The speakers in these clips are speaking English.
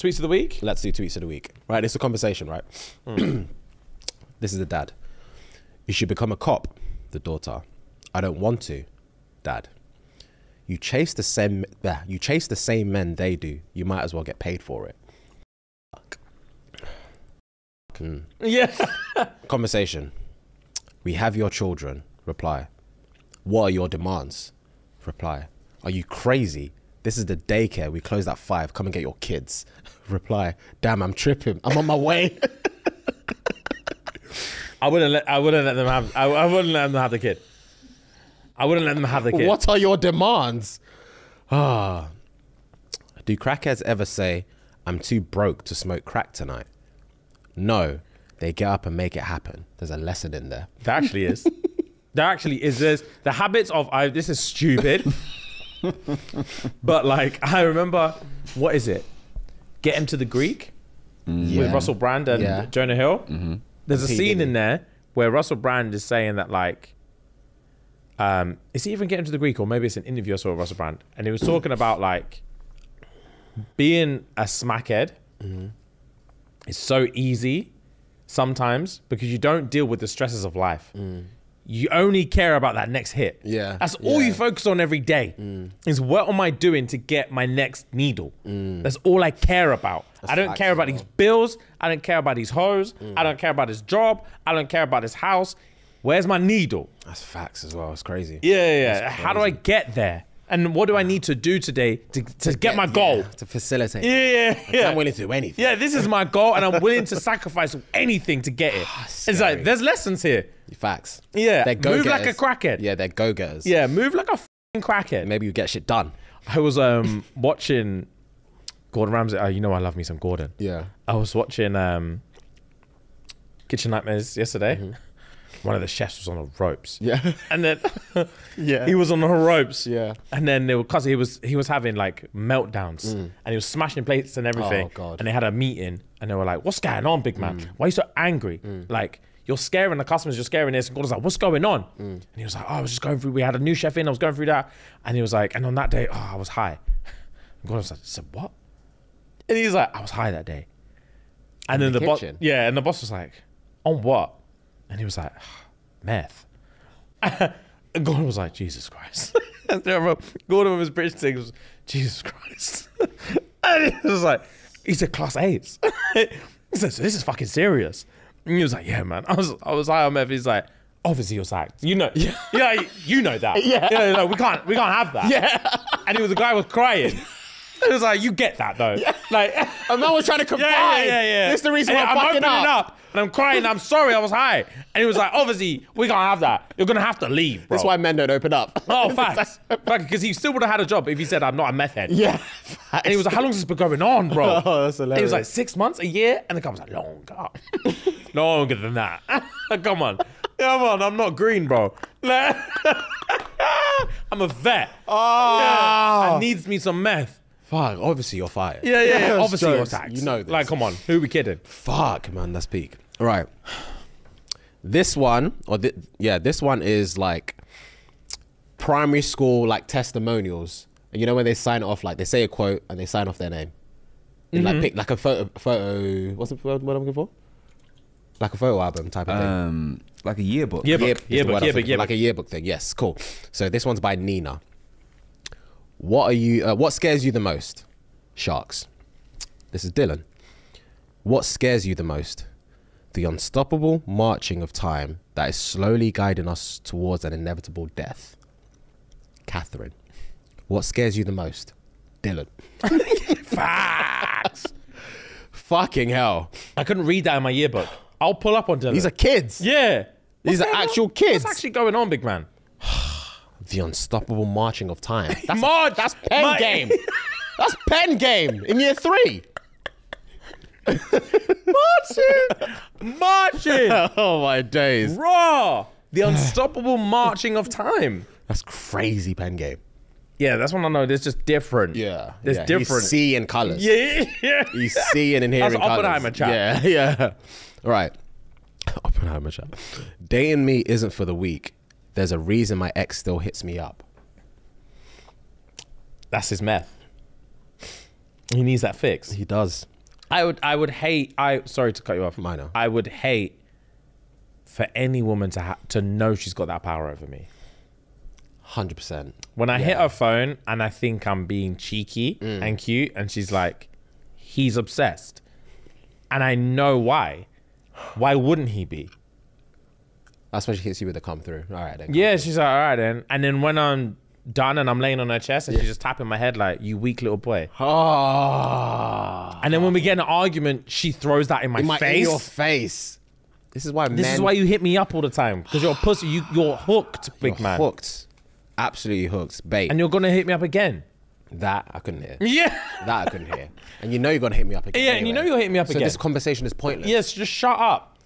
Tweets of the week. Let's do tweets of the week. Right, it's a conversation, right? this is the dad. You should become a cop. The daughter. I don't want to, dad. You chase the same. Yeah, you chase the same men they do. You might as well get paid for it. Fuck. Hmm. Yeah. Conversation. We have your children. Reply. What are your demands? Reply. Are you crazy? This is the daycare. We close at five. Come and get your kids. Reply. Damn, I'm tripping. I'm on my way. I wouldn't let. I wouldn't let them have. I, I wouldn't let them have the kid. I wouldn't let them have the kid. what are your demands? Ah. Do crackheads ever say, I'm too broke to smoke crack tonight? No. They get up and make it happen. There's a lesson in there. There actually is. there actually is. There's the habits of. I. This is stupid. but like, I remember. What is it? Get him to the Greek mm. with Russell Brand and Yeah. Jonah Hill. Mm-hmm. There's a He scene in there where Russell Brand is saying that like, um, is he even getting to the Greek or maybe it's an interview I saw with Russell Brand and he was talking about like being a smackhead mm-hmm. is so easy sometimes because you don't deal with the stresses of life. Mm. You only care about that next hit. Yeah, That's all yeah. you focus on every day. Mm. Is what am I doing to get my next needle? Mm. That's all I care about. I don't care about these bills. I don't care about these hoes. Mm. I don't care about this job. I don't care about this house. Where's my needle? That's facts as well. It's crazy. Yeah, yeah. yeah. How do I get there? And what do I need to do today to, to, get, my goal? Yeah, to facilitate. Yeah, yeah, yeah. I'm willing to do anything. Yeah, this is my goal, and I'm willing to sacrifice anything to get it. it's like there's lessons here. Facts. Yeah, They're move like a crackhead. Yeah, they're go getters. Yeah, move like a fing crackhead. Maybe you get shit done. I was um watching Gordon Ramsay. Oh, you know I love me some Gordon. Yeah. I was watching um Kitchen Nightmares yesterday. One of the chefs was on the ropes. Yeah. And then Yeah. he was on the ropes. Yeah. And then they were cause he was he was having like meltdowns and he was smashing plates and everything. Mm. Oh, God. Mm. And they had a meeting and they were like, What's going on, big man? Why are you so angry? Like you're scaring the customers, you're scaring this. And Gordon's like, What's going on? Mm. And he was like, Oh, I was just going through, we had a new chef in, I was going through that. And he was like, and on that day, oh, I was high. And Gordon was like, said, What? And he was like, I was high that day. And then the the, boss? Yeah, and the boss was like, On what? And he was like, ah, meth. and Gordon was like, Jesus Christ. and Gordon with his British thing was, Jesus Christ. and he was like, he said class A's. he said, so this is fucking serious. And he was like, yeah, man. I was I was high oh, on meth. He's like, obviously you're sacked. You know, yeah, yeah you know that. Yeah. yeah no, we can't we can't have that. Yeah. And he was the guy was crying. It was like, you get that though. Like A man was trying to comply. yeah, yeah, yeah, yeah. This is the reason why And I'm, fucking opening up. up. And I'm crying. I'm sorry. I was high. And he was like, obviously, we can't have that. You're gonna have to leave, bro. That's why men don't open up. Oh, facts. Because he still would have had a job if he said, I'm not a meth head. yeah. And he was like, how long has this been going on, bro? Oh, that's And he was like, six months, a year? And the guy was like, longer. longer than that. Come on. Come on. I'm not green, bro. I'm a vet. Ah. Oh. I needs me some meth. Fuck, obviously you're fired. Yeah, yeah, yeah. That's Obviously, you're jokes. taxed. You know this. Like, come on. Who are we kidding? Fuck, man, that's peak. All right. This one, or thi- yeah, this one is like primary school like testimonials. And you know when they sign off, like they say a quote and they sign off their name. In Mm-hmm. Like pick like a photo, photo. What's the word what I'm looking for? Like a photo album type of thing. Um, like a yearbook. Yearbook. Year- is the yearbook, word I was yearbook, yearbook. Like a yearbook thing. Yes, cool. So this one's by Nina. What are you? Uh, what scares you the most? Sharks. This is Dylan. What scares you the most? The unstoppable marching of time that is slowly guiding us towards an inevitable death. Catherine. What scares you the most? Dylan. Facts. Fucking hell. I couldn't read that in my yearbook. I'll pull up on Dylan. These are kids. yeah. These are actual on? kids. What's actually going on, big man? The unstoppable marching of time. That's, March. that's pen My- game. That's pen game in year three. Marching. Marching. Oh my days. Raw. The unstoppable marching of time. That's crazy pen game. Yeah, that's when I know there's just different. Yeah. There's yeah. different. see seeing colors. Yeah, yeah. He's seeing and hearing That's colors. Oppenheimer chat. Yeah, yeah. All right. Oppenheimer chat. Day and me isn't for the weak. There's a reason my ex still hits me up. That's his meth. He needs that fix. He does. I would I would hate I sorry to cut you off. Minor. I would hate for any woman to ha- to know she's got that power over me. Hundred percent. When I hit Yeah. Mm. her phone and I think I'm being cheeky and cute, and she's like, he's obsessed. And I know why. Why wouldn't he be? That's when she hits you with the come through. All right then. Yeah, she's like, all right then. And then when I'm done and I'm laying on her chest and she's just tapping my head like, you weak little boy. Ah. And then when we get in an argument, she throws that in my in my face. in your face. This is why this men is why you hit me up all the time. Because you're a pussy. You, you're hooked, big you're man. hooked. Absolutely hooked. Bait. And you're going to hit me up again. that I couldn't hear. Yeah. That I couldn't hear. And you know you're gonna hit me up again. Yeah, and you know you'll hit me up so again. So this conversation is pointless. Yes, just shut up.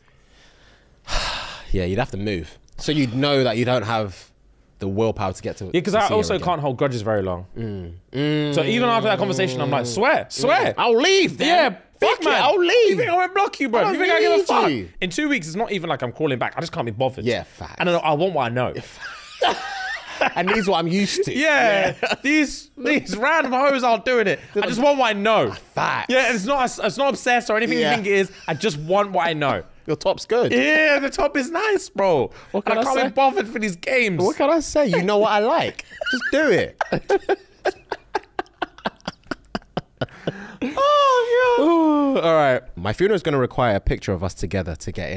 Yeah, you'd have to move. So you'd know that you don't have the willpower to get to. Yeah, because I also can't hold grudges very long. Mm. So even after that conversation, I'm like, swear, mm. swear. I'll leave. Then. Yeah, fuck it. man. I'll leave. You think I won't block you, bro? I You think I give a fuck? you. In two weeks, it's not even like I'm calling back. I just can't be bothered. Yeah, facts. And I, know I want what I know. and these are what I'm used to. Yeah, these these random hoes aren't doing it. I just want what I know. Facts. Yeah, it's not it's not obsessed or anything Yeah. you think it is. I just want what I know. Your top's good. Yeah, the top is nice, bro. What and can I I can't say? be bothered for these games. What can I say? You know what I like. Just do it. Oh, yeah. All right. My funeral is going to require a picture of us together to get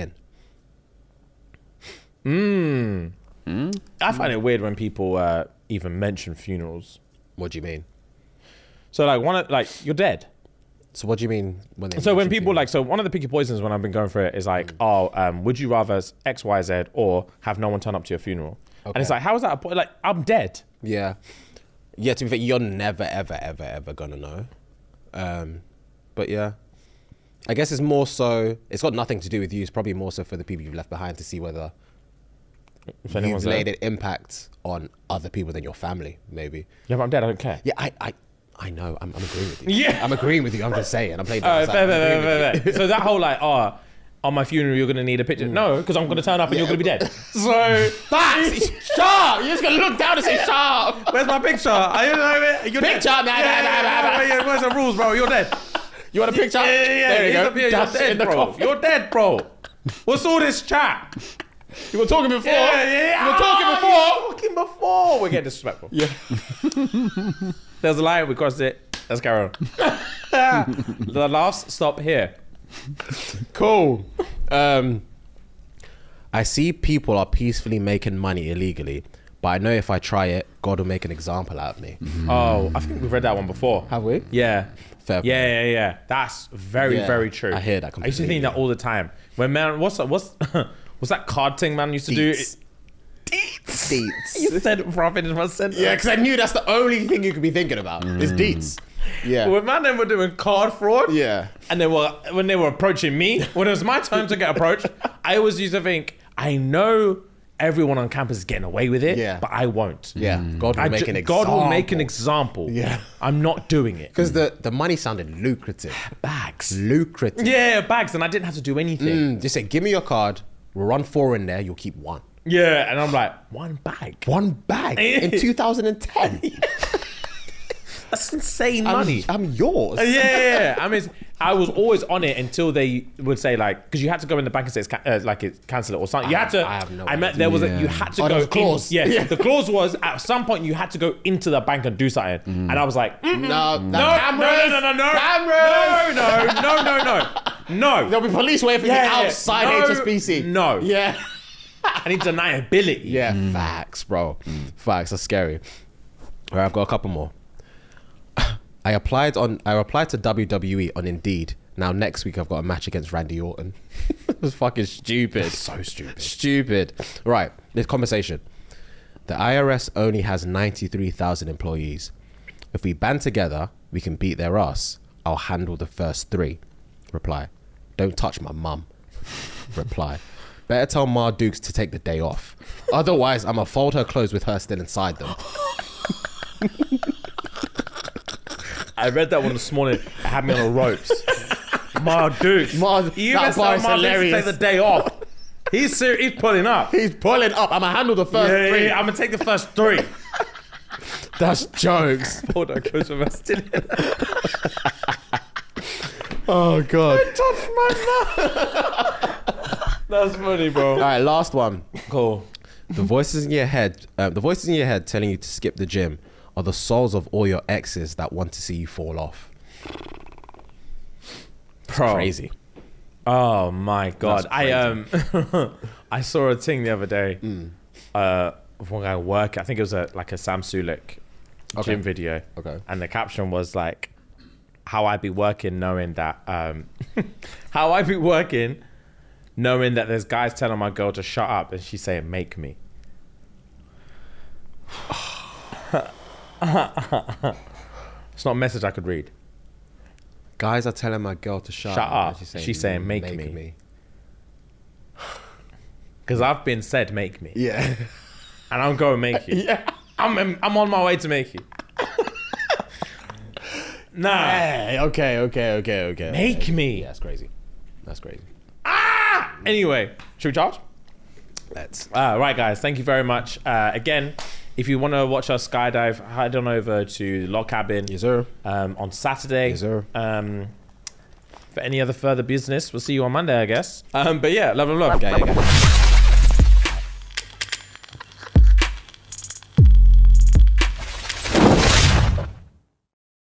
in. yeah. I find it weird when people uh, even mention funerals. What do you mean? So like one of like you're dead. So what do you mean when they? So when people funeral? like, so one of the picky poisons when I've been going through it is Mm. like, oh, um, would you rather X, Y, Z or have no one turn up to your funeral? And it's Okay. like, how is that a point? Like, I'm dead. Yeah. Yeah, to be fair, you're never, ever, ever, ever gonna know. Um, but yeah. I guess it's more so it's got nothing to do with you, it's probably more so for the people you've left behind to see whether If you've anyone's made an impact on other people than your family, maybe. Yeah, but I'm dead. I don't care. Yeah, I I, I know, I'm, I'm agreeing with you. Yeah. I'm agreeing with you, I'm just saying. I'm playing All right, devil's fair, fair, fair, fair. So that whole like, oh, on my funeral you're gonna need a picture. No, because I'm gonna turn up and you're gonna be dead. So. Facts! Sharp! You're just gonna look down and say sharp! where's my picture? I don't know it. You're Picture, dead. nah, nah, Yeah, nah, yeah, nah, yeah, nah. yeah, yeah, Where's the rules, bro? You're dead. You want a picture? Yeah, yeah, yeah. There you go. here, You're dead, bro. coffin. You're dead, bro. What's all this chat? You were talking before. Yeah, yeah, You were talking Ah, before. you were Talking before. We're getting disrespectful. Yeah. There's a line. We crossed it. Let's carry on. the laughs stop here. Cool. Um, I see people are peacefully making money illegally, but I know if I try it, God will make an example out of me. Oh, I think we've read that one before. Have we? Yeah. Fair. Yeah, yeah, yeah. That's very, Yeah, very true. I hear that Completely. I used to think that all the time. When man, what's that? What's what's that card thing man used to do? Deets. Deets. You said it before I finished my sentence. Yeah, because I knew that's the only thing you could be thinking about is deets. Yeah. When man them were doing card fraud. Yeah. And they were when they were approaching me, when it was my turn to get approached, I always used to think, I know everyone on campus is getting away with it, Yeah. but I won't. Yeah. God will I make ju- an example. God will make an example. Yeah. I'm not doing it. Because the, the money sounded lucrative. Bags. Lucrative. Yeah, bags, and I didn't have to do anything. Mm, just say, give me your card. We'll run four in there. You'll keep one. Yeah, and I'm like, one bag. One bag in 2010. That's insane I'm, money. I'm yours. yeah, yeah, yeah. I mean, I was always on it until they would say like, because you had to go in the bank and say it's ca- uh, like it's cancel it or something. You I had to. I have no I meant idea. there was a you had to Oh, go. there was a in- clause. yeah, Yeah. the clause was at some point you had to go into the bank and do something, and I was like, mm, No, no, the cameras. no, no, no, no, Cameras. no, no, no, no, no, no. There'll be police waiting for Yeah, you yeah. outside No, HSBC. no. Yeah. I need deniability. Yeah, mm. facts, bro. Facts. are scary. All right, I've got a couple more. I applied on. I applied to WWE on Indeed. Now next week I've got a match against Randy Orton. it was fucking stupid. So stupid. Stupid. Right. This conversation. The IRS only has ninety-three thousand employees. If we band together, we can beat their ass. I'll handle the first three. Reply. Don't touch my mum. Reply. Better tell Ma Dukes to take the day off. Otherwise, I'ma fold her clothes with her still inside them. I read that one this morning. It had me on the ropes. Ma Dukes. Ma- you that is Ma Dukes to take the day off. He's serious. He's pulling up. He's pulling up. I'ma handle the first Yeah, three. yeah, I'm gonna take the first three. That's jokes. Hold on, close oh, my mouth. Still in. Oh god. Touch my mouth. That's funny, bro. All right, last one. Cool. The voices in your head, uh, the voices in your head telling you to skip the gym, are the souls of all your exes that want to see you fall off. Bro. Crazy. Oh my god! I um, I saw a thing the other day. Mm. Uh, of one guy work. I think it was a like a Sam Sulek Okay. gym video. Okay. And the caption was like, "How I be working knowing that um, how I be working knowing that there's guys telling my girl to shut up and she's saying make me." it's not a message I could read. Guys are telling my girl to shut, Shut up. up. She's saying, "Make me." Because I've been said make me. Yeah. And I'm going to make you. yeah. I'm, I'm on my way to make you. nah. Hey, okay, okay, okay, okay. Make me. Yeah, that's crazy. That's crazy. Anyway, should we charge? Let's. Uh, right, guys. Thank you very much. Uh, again, if you want to watch us skydive, head on over to Log Cabin Yes, sir. um, on Saturday. Yes, sir. Um, for any other further business, we'll see you on Monday, I guess. Um, but yeah, love, love, love. Okay, okay.